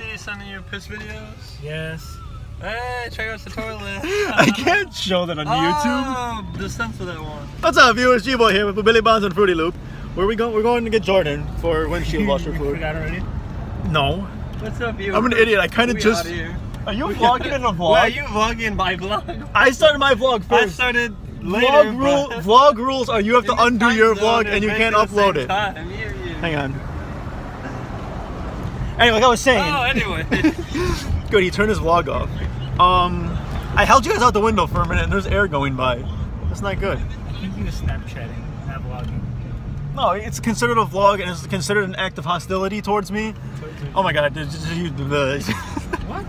MC sending you piss videos? Yes. Hey, check out the toilet. I can't show that on YouTube. Oh, the censor that one. What's up, viewers? G-Boy here with Billy Bonds and Fruity Loop. Where we going? We're going to get Jordan for when windshield washer You food. forgot already? No. What's up, you? I'm an idiot. I kind of just. Are you vlogging in a vlog? Why are you vlogging my vlog? I started my vlog first. I started later. Vlog rule. Vlog rules are you have to undo your vlog and you can't upload it. Time. You, you. Hang on. Anyway, like I was saying. Oh, anyway. Good, he turned his vlog off. Um, I held you guys out the window for a minute and there's air going by. That's not good. I think you were Snapchatting, not vlogging. No, it's considered a vlog and it's considered an act of hostility towards me. Oh my god, did- did you- the- What?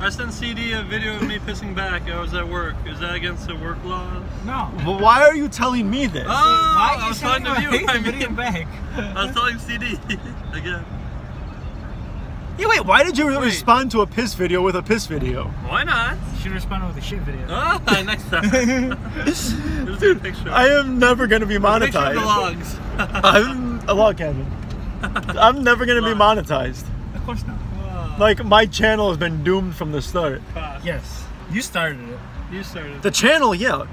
I sent CD a video of me pissing back. I was at work. Is that against the work laws? No. But why are you telling me this? Oh, Why are you was talking sending to a you. I hate video mean, back? I was telling CD again. Yeah, wait, why did you Wait. respond to a piss video with a piss video? Why not? You should respond with a shit video. Ah, next time. There's a picture. I am never gonna be Picture of the monetized. logs. I'm a log cabin. I'm never gonna be monetized. Of course not. Like my channel has been doomed from the start. Yes. You started it. You started. It. The channel, yeah.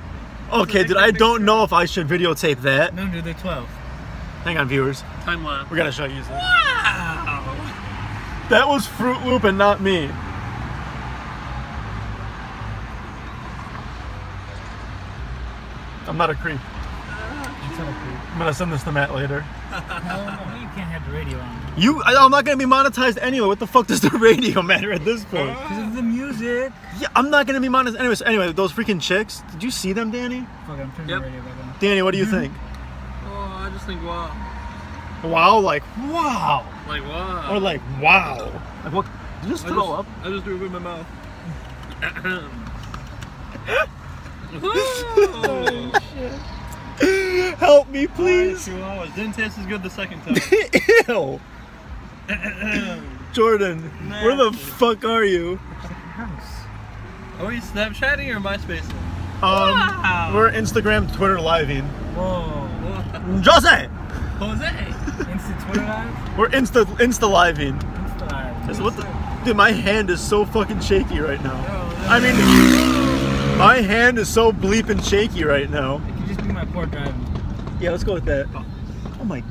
Okay, dude, I don't know if I should videotape that. No, dude, they're 12. Hang on, viewers. Time lapse. We're gonna show you. this. Wow. That was Fruit Loop and not me. I'm not a creep. It's all cool. I'm gonna send this to Matt later. No, you can't have the radio on. You, I, I'm not gonna be monetized anyway. What the fuck does the radio matter at this point? Because of the music. Yeah, I'm not gonna be monetized. Anyways, anyway, those freaking chicks. Did you see them, Danny? Fuck, I'm turning Yep. the radio back on. Danny, what do you mm-hmm. think? Oh, I just think wow. Wow, like wow, Like wow. or like wow. Like what? Did you just I throw just, up? I just threw it in my mouth. Help me, please. Two hours. Didn't taste as good the second time. Ew. Jordan, where the fuck are you? House. Are we Snapchatting or MySpace? Um, Wow. we're Instagram, Twitter living. Whoa. Jose, Jose. Instant Twitter live? we're Insta Insta living. Insta live. What the? Dude, my hand is so fucking shaky right now. Oh, I mean, my hand is so bleeping shaky right now. It could just be my poor driving. Yeah, let's go with that. Oh, oh my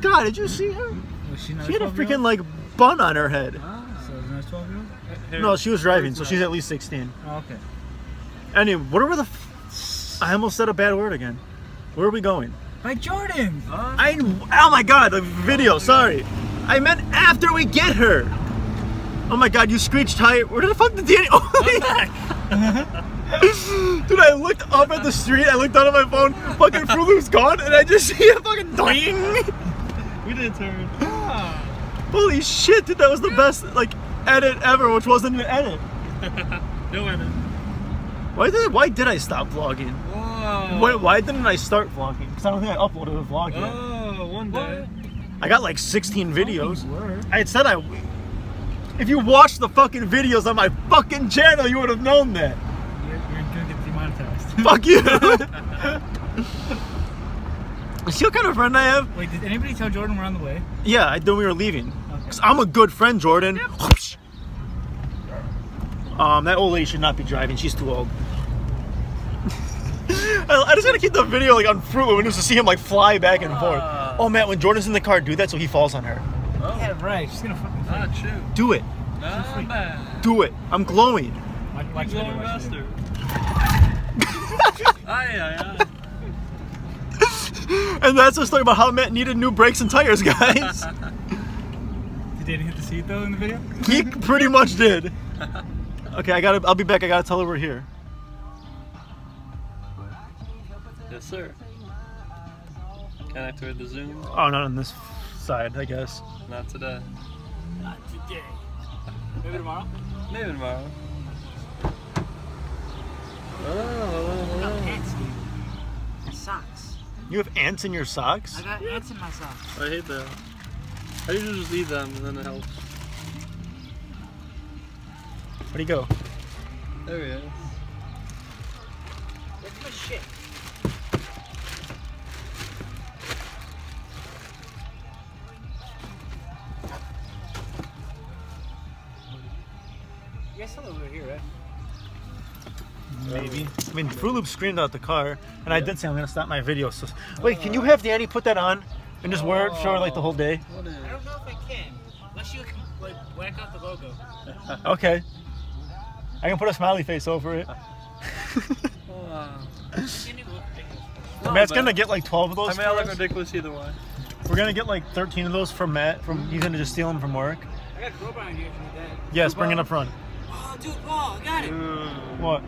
god, did you see her? Was she She had a freaking like bun on her head. Ah, so is 12 year old? No, she was driving, so she's at least 16. Oh, okay. Anyway, whatever the. F- I almost said a bad word again. Where are we going? By Jordan! I. Oh my god, the video. Oh sorry, I meant after we get her. Oh my god, you screeched high. Where did the fuck did Danny? Oh Dude, I looked up at the street. I looked down at my phone. Fucking Fruit Loop's gone, and I just see a fucking doing. We did turn. Holy shit, dude, that was the best like edit ever, which wasn't an edit. No edit. Why did why did I stop vlogging? Whoa. Why, why didn't I start vlogging? Because I don't think I uploaded a vlog yet. Oh, one day. I got like 16 videos. I had said I. If you watched the fucking videos on my fucking channel, you would have known that. You're, you're gonna get demonetized. Fuck you. See what kind of friend I have? Wait, did anybody tell Jordan we're on the way? Yeah, I knew we were leaving. Cause I'm a good friend, Jordan. Um, that old lady should not be driving. She's too old. I, I just gotta keep the video like on Fruit Loop and just to see him like fly back and forth. Ah. Oh man, when Jordan's in the car, do that so he falls on her. Oh. Yeah, right. She's gonna fucking Ah, fight. shoot. Do it. Not bad. Do it. I'm glowing. Watch, watch Keep the going video, watch the video. faster. Aye, aye, aye. And that's a story about how Matt needed new brakes and tires, guys. Did Danny hit the seat though in the video? he pretty much did. Okay, I gotta. I'll be back. I gotta tell her we're here. Yes, sir. Can I activate the zoom? Oh, not on this side, I guess. Not today. Not today. Maybe tomorrow. Maybe tomorrow. Oh, Ants, dude. My socks. You have ants in your socks? I got ants in my socks. I hate that. I usually just eat them and then it helps. Where'd he go? There he is. You guys saw that over here, right? Maybe. I mean, Fruit Loop screamed out the car, and I did say I'm gonna stop my video. So, wait, can you have Danny put that on and just wear it, show her like the whole day? I don't know if I can. Unless you can like whack out the logo. Okay. I can put a smiley face over it. Wow. You need to look ridiculous. No, Matt's gonna get like 12 of those. I those. mean, I for look us. ridiculous either way. We're gonna get like 13 of those from Matt. From he's gonna just steal them from work. I got a crowbar in here if you need that. Yes, bring it up front. Oh, dude, Paul, I got it. Ooh. What?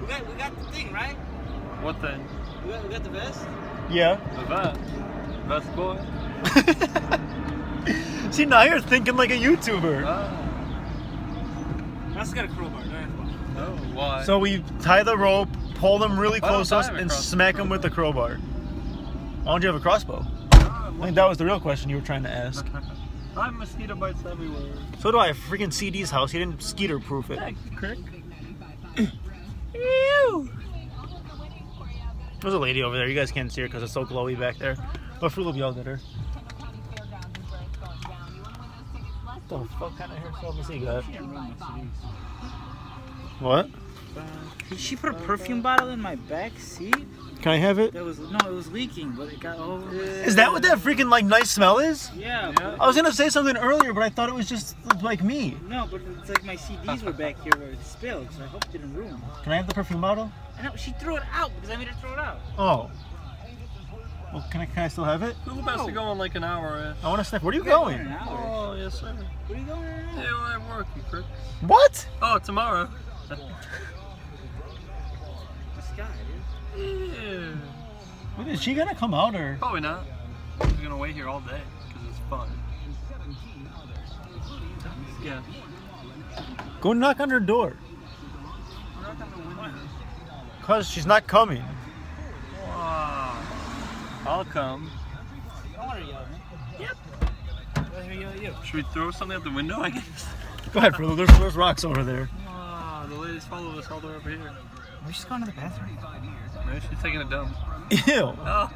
We got, we got the thing, right? What thing? We got, we got the vest. Yeah. The vet. Best boy. See, now you're thinking like a YouTuber. Ah. I also got a crowbar. Don't have one. Oh, why? So we tie the rope, pull them really Why close to us, and smack them with the crowbar. Why don't you have a crossbow? Ah, I think that was the real question you were trying to ask. I have mosquito bites everywhere. So do I. Freaking CD's house. He didn't skeeter proof it. Thanks, Crick. There's a lady over there. You guys can't see her because it's so glowy back there. But Fruit Loop yelled at her. What the fuck kind of hairstyle does he got? Didn't ruin my CDs. What? She put a perfume bottle in my back seat. Can I have it? That was no, it was leaking, but it got all. Is that what that freaking like nice smell is? Yeah. Yeah. I was gonna say something earlier, but I thought it was just like me. No, but it's like my CDs were back here where it spilled, so I hope it didn't ruin. Can I have the perfume bottle? I know she threw it out because I made her throw it out. Oh. Well, can I can I still have it? Who has to go in like an hour? Eh? I want to sniff. Where are you You guys went going? an hour. Oh, yes, sir. Where are you going? right now? Yeah, well, I work, you prick. What? Oh, tomorrow. This guy, dude. yeah. Wait, Is she gonna come out or? Probably not. I'm gonna wait here all day because it's fun. Yeah. Go knock on her door. Cause she's not coming. Wow. I'll come. I want to yell. Yep. Let her yell at you. Should we throw something out the window? I guess. Go ahead, Fruit Loop. There's, there's rocks over there. Oh, the ladies follow us all the way over here. We're just going to the bathroom. Maybe she's taking a dump. Ew. Oh.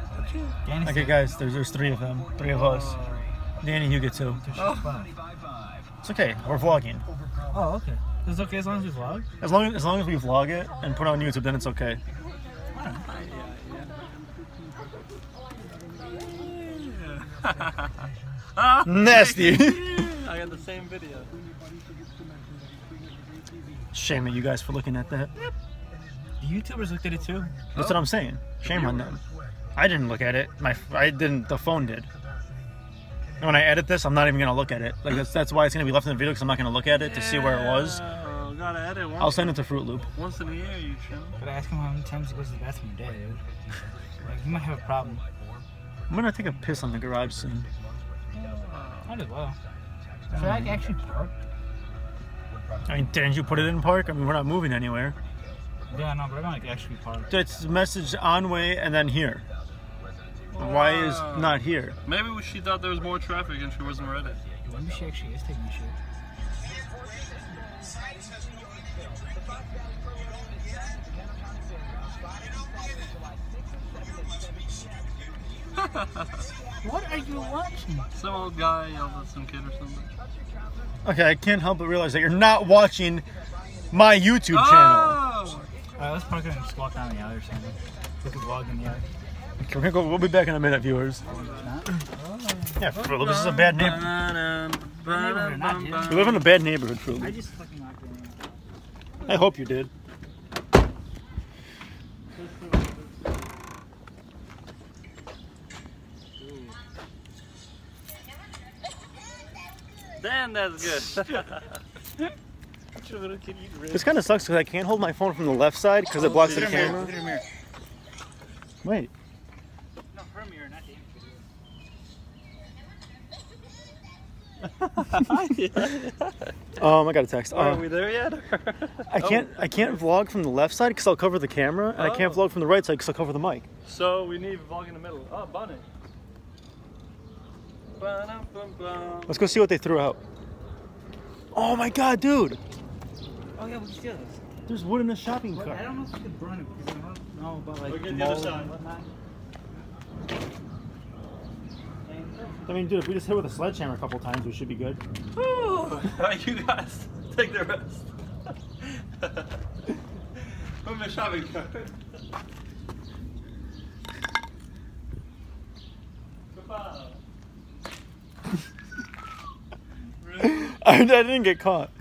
Danny's Okay, guys, there's there's three of them. Three of us. Danny, you get two. Oh. It's okay. We're vlogging. Oh, okay. It's okay as long as we vlog. As long as, as long as we vlog it and put it on YouTube, then it's okay. Nasty. I got the same video. Shame on you guys for looking at that. The YouTubers looked at it too. That's what I'm saying. Shame on them. I didn't look at it. My I didn't. The phone did. And when I edit this, I'm not even gonna look at it. Like that's that's why it's gonna be left in the video because I'm not gonna look at it to see where it was. Yeah, gotta edit once, I'll send it to Fruit Loop. once in a year, you should. But ask him how many times he goes to the bathroom a day, dude. Like, he might have a problem. I'm gonna take a piss on the garage soon. Uh, might as well. Should I actually park? I mean, didn't you put it in park? I mean, we're not moving anywhere. Yeah, no, but I might actually park. It's message on way and then here. Why is not here? Maybe she thought there was more traffic and she wasn't ready. Maybe she actually is taking a shit. What are you watching? Some old guy yelled at some kid or something. Okay, I can't help but realize that you're not watching my YouTube channel. Ah! Alright, let's park it and just walk down the alley or something. We could vlog in the alley. Okay, we're gonna go, we'll be back in a minute, viewers. Yeah, Fruit this is a bad neighborhood. Neighborhood, not you. We live in a bad neighborhood, Fruit I Loop. just fucking knocked it in. I hope you did. Damn, that's good. This kind of sucks because I can't hold my phone from the left side because it blocks the Look at her mirror. camera. Look at her mirror. Wait. No, her mirror, not the Um, I got a text. Are Uh, we there yet? I can't. I can't vlog from the left side because I'll cover the camera, and I can't Oh. vlog from the right side because I'll cover the mic. So we need vlog in the middle. Oh, bunny. Let's go see what they threw out. Oh my god, dude! Oh yeah, we can steal this. There's wood in the shopping But I cart. don't know if we could burn it because I don't know about like Look at the other side. and whatnot. I mean, dude, if we just hit with a sledgehammer a couple times, we should be good. Ooh, you guys take the rest. Put my shopping cart. Papa. Really? I, I didn't get caught.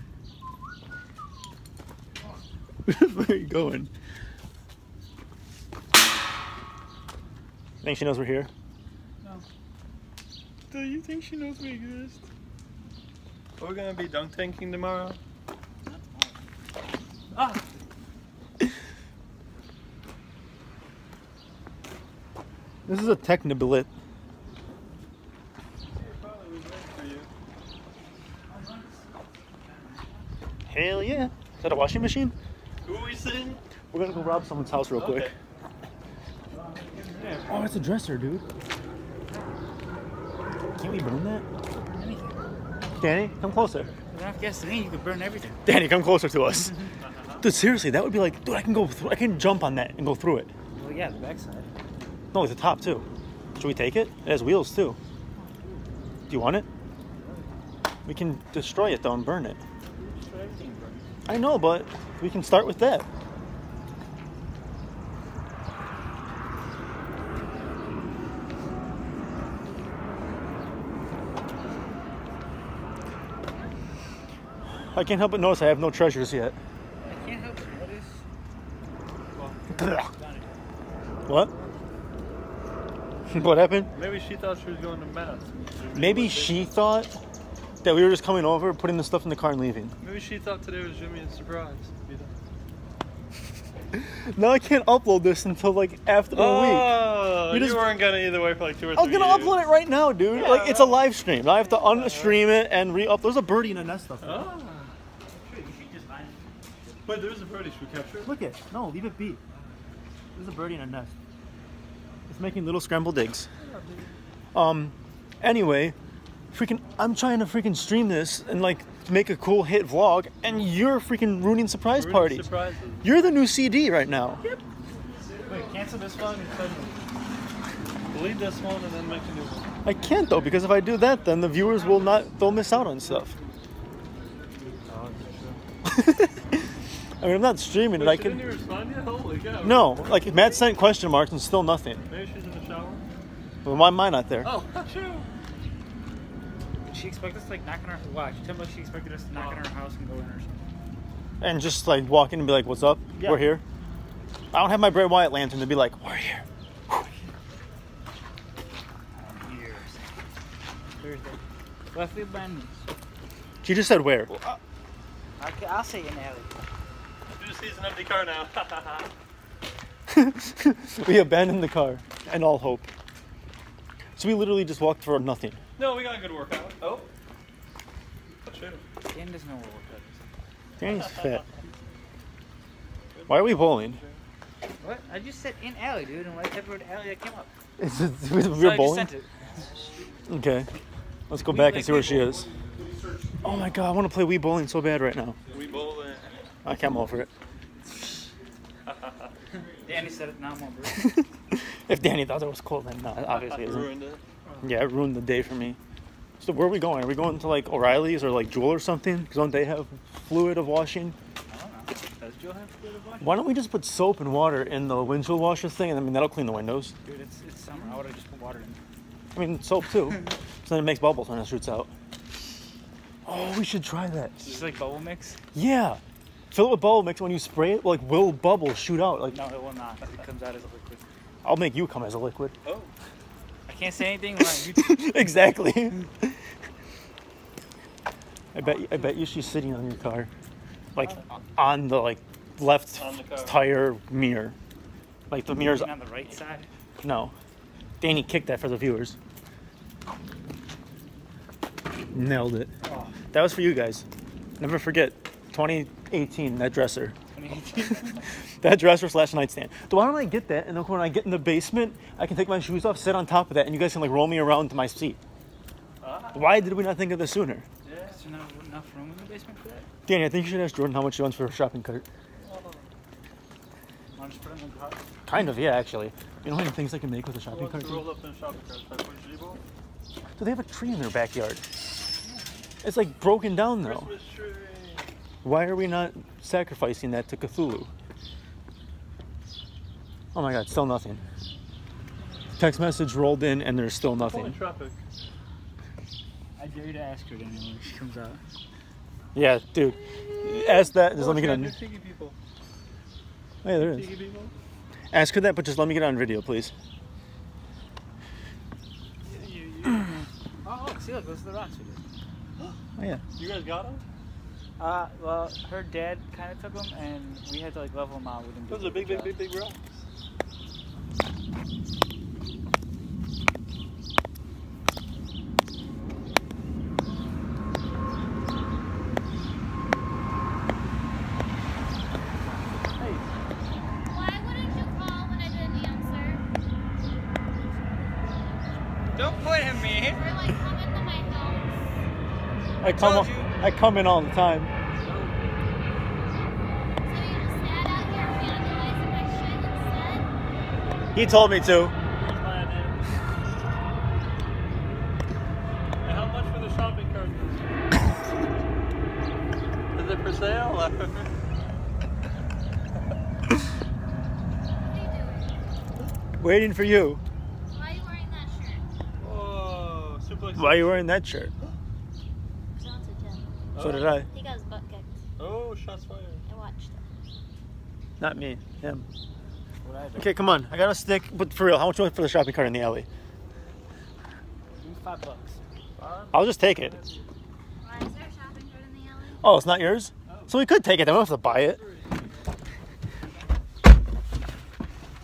Where are you going? I Think she knows we're here? No. Do you think she knows we exist? We're we gonna be dunk tanking tomorrow? Ah. This is a Technoblit. Probably was meant for you. Hell yeah. Is that a washing machine? Who are we seeing? We're gonna go rob someone's house real quick. Okay. Oh, it's a dresser, dude. Can't we burn that? Anything. Danny, come closer. If enough gasoline, you could burn everything. Danny, come closer to us. dude, seriously, that would be like, dude, I can go, through, I can jump on that and go through it. Well, yeah, the backside. No, like the top too. Should we take it? It has wheels too. Do you want it? We can destroy it though and burn it. Destroy everything, burn. I know, but we can start with that. I can't help but notice I have no treasures yet. I can't help it. What is? What? what happened? Maybe she thought she was going to mass. Maybe she thought that we were just coming over, putting the stuff in the car and leaving. Maybe she thought today was Jimmy's surprise. Now I can't upload this until like after a week. Oh, You you, just- weren't gonna either way for like two or three. I was gonna years. upload it right now, dude. Yeah, like it's a live stream. I have to unstream it and re-upload. There's a birdie in a nest of Oh. Sure, you should just find it. Wait, there's a birdie. Should we capture it? Look it. No, leave it be. There's a birdie in a nest. It's making little scrambled eggs. Um. Anyway, freaking, I'm trying to freaking stream this and like make a cool hit vlog, and you're freaking ruining surprise Ruining parties. Surprises. You're the new CD right now. Yep. Wait, cancel this one and send Delete this one and then make a new one. I can't though because if I do that, then the viewers will not. They'll miss out on stuff. I mean, I'm not streaming it. Wait, I can. didn't even respond yet? Holy cow. No, like Matt sent question marks and still nothing. Maybe she's in the shower. Well, why am I not there? Oh, true. Did she expect us to like knock on her? Wow, she told me she expected us to knock on her house and go in or something. And just like walk in and be like, "What's up? Yeah. We're here." I don't have my Bray Wyatt lantern to be like, "We're here." Years. Thursday. Left field band. She just said where. Okay, uh, I'll say in alley. She sees an empty car now. we abandoned the car and all hope. So we literally just walked for nothing. no, we got a good workout. Oh. True. Dan doesn't know what workout is. Danny's fat. Why are we bowling? What? I just said in alley, dude, and whatever word alley that came up. Is it, we're I just bowling. sent it. Okay. Let's go We back and see where she Wii is. Oh my god, I want to play Wii bowling so bad right now. We bowl it. I can't over it. Danny said it, now I'm if Danny thought it was cool, then no, obviously it isn't. Ruined it. Yeah, it ruined the day for me. So where are we going? Are we going to like O'Reilly's or like Jewel or something? Because don't they have fluid of washing? I don't know. Does Joe have fluid of washing? Why don't we just put soap and water in the windshield washer thing? And I mean that'll clean the windows. Dude, it's, it's summer. I would have just put water in. I mean soap too. so then it makes bubbles when it shoots out. Oh, we should try that. It's just like bubble mix. Yeah. Fill it with bubble mix. When you spray it, like will bubbles shoot out? Like No, it will not. It comes out as a liquid. I'll make you come as a liquid. Oh. I can't say anything exactly. I bet I bet you she's sitting on your car, like on the like left the tire mirror, like the mirror's on the right side. no. Danny kicked that for the viewers. Nailed it. Oh, That was for you guys. Never forget, 2018 that dresser. 2018. That dresser slash nightstand. So why don't I get that and then when I get in the basement, I can take my shoes off, sit on top of that, and you guys can like roll me around to my seat. Ah. Why did we not think of this sooner? Yeah. There not enough room in the basement for that? Danny, I think you should ask Jordan how much he wants for a shopping cart. I'll just put it in the car. Kind of, yeah, actually. You know how many things I can make with a shopping cart? Roll up in a shopping cart. Should I put a G-ball? Do they have a tree in their backyard? It's like broken down though. Christmas tree. Why are we not sacrificing that to Cthulhu? Oh my god, still nothing. Text message rolled in and there's still Holy nothing. tropic. I dare you to ask her then when she comes out. Yeah, dude. Ask that. Just Oh, let me get on. new Tiki people. Oh, yeah, there is. People? Ask her that, but just let me get on video, please. You, you, Oh, look, see, look, those are the rocks we did. Oh yeah. you guys got them? Uh, well, her dad kind of took them, and we had to like level them out. We didn't do Those a are big, big, big, big rocks. Why wouldn't you call when I didn't answer? Don't point at me. Like come into my house? I come. I come in all the time. So you just sat out here vandalizing my shit instead? He told me to. Here's my idea. Hey, how much for the shopping cart? Is it for sale? What are you doing? Waiting for you. Why are you wearing that shirt? Oh, Whoa, suplex. Why are you wearing that shirt? Shout to Jim. So did oh. I. He got his butt kicked. Oh, shots fired. I watched it. Not me. Him. What Okay, come on. I got a stick, but for real, how much you want for the shopping cart in the alley? Give me five bucks. I'll just take it. Why is there a shopping cart in the alley? Oh, it's not yours? So we could take it. Then we don't have to buy it.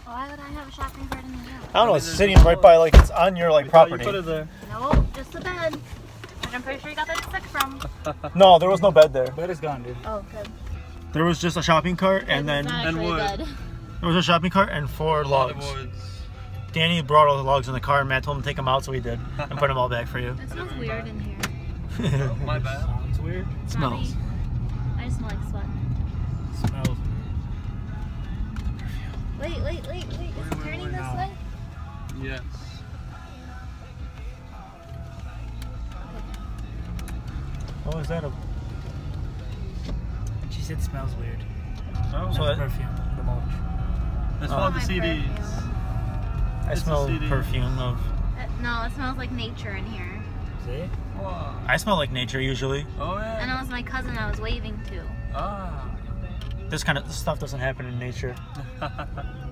Why would I have a shopping cart in the alley? I don't know. It's sitting right by, like, it's on your like We property. You put it there. No, just the bed. Which I'm pretty sure you got that stick from. No, there was no bed there. Bed is gone, dude. Oh, good. There was just a shopping cart, and It's then not And actually wood. bed. there was a shopping cart and four A lot of logs. Danny brought all the logs in the car, and Matt told him to take them out, so he did, and put them all back for you. It smells weird in here. Oh, my bad. Sounds weird. It's not Smells. me. I just smell like sweat. Smells Wait, wait, wait, wait. Is it turning this now. way? Yes. Oh, is that a? weird. She said smells weird. Oh, So That's it- perfume. The mulch. That's Oh. one of the CDs. perfume. I It's smell CD. perfume of. Uh, no, it smells like nature in here. See? Wow. I smell like nature usually. Oh yeah. And it was my cousin I was waving to. Ah. This kind of stuff doesn't happen in nature.